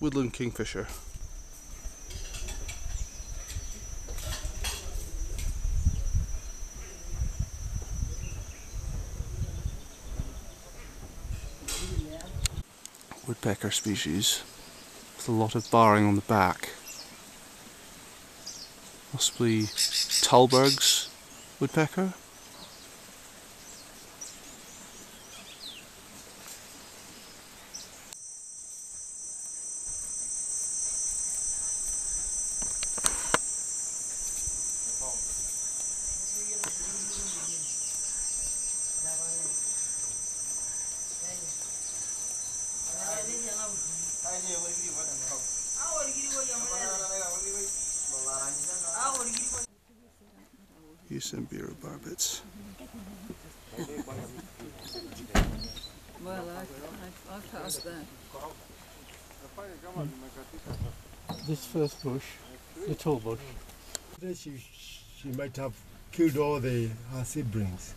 woodland kingfisher. Woodpecker species with a lot of barring on the back. Possibly Talberg's woodpecker. Usambiro barbets. Well, I, I, I passed that. This first bush, the tall bush, Then She, she might have killed all the her siblings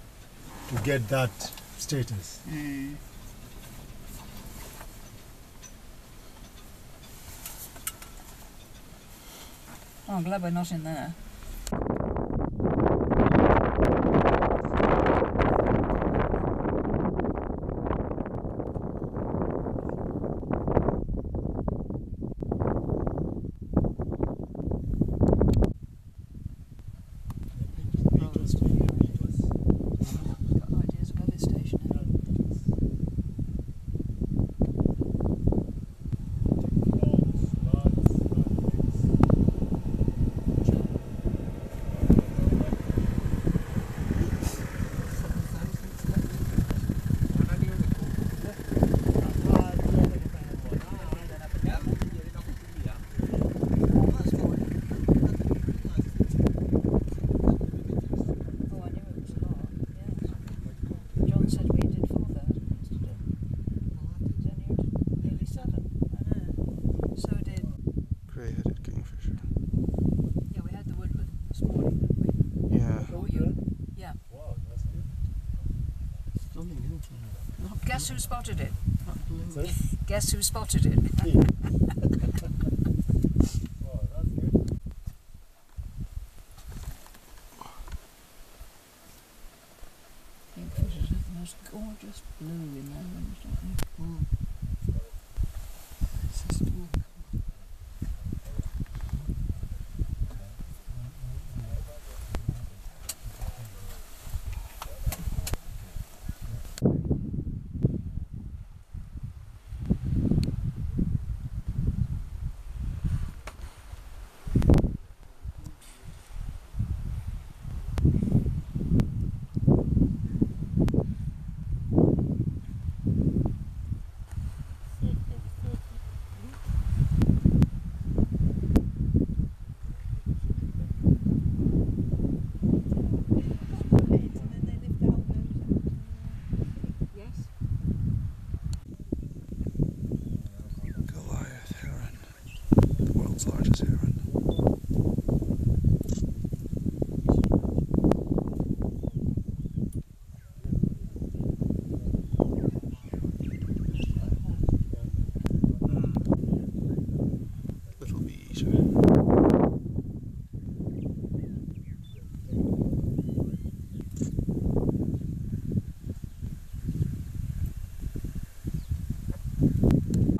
to get that status. Oh, I'm glad we're not in there. Got ideas of Ellis Station. Oh, I knew it was a lot. Yes. John said we did four thousand yesterday. Then you did nearly seven. I know. So did. Grey-headed kingfisher. Yeah, we had the woodland this morning, didn't we? Yeah. Oh, you. Yeah. Wow, that's good. stunning, isn't it? Guess who spotted it? Sorry? Guess who spotted it? Kingfishers have the most gorgeous blue in? It's a stunning. The world's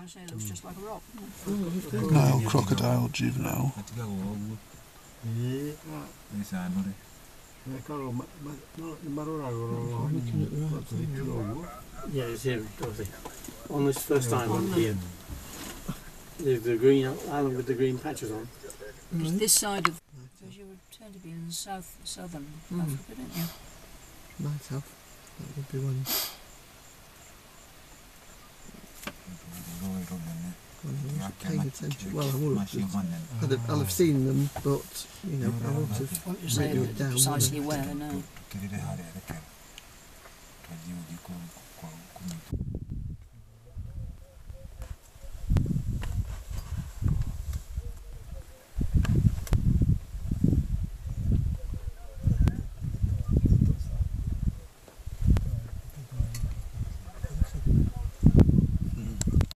say it looks just like a rock. Nile crocodile juvenile. Yeah. Esano I can't remember. No, Marora or Looking at the right what's the thing. clue? Yeah, it's here, Dorothy. On this first time I'm here. There's the green island with the green patches on. It's this side of. Because you were tend to be in south southern Mm. Africa, didn't you? Might have. That would be one. I wasn't paying attention. Well, I would have. just- I'd have, I'll have seen them, but you know, I won't have. Written it down, precisely where? No.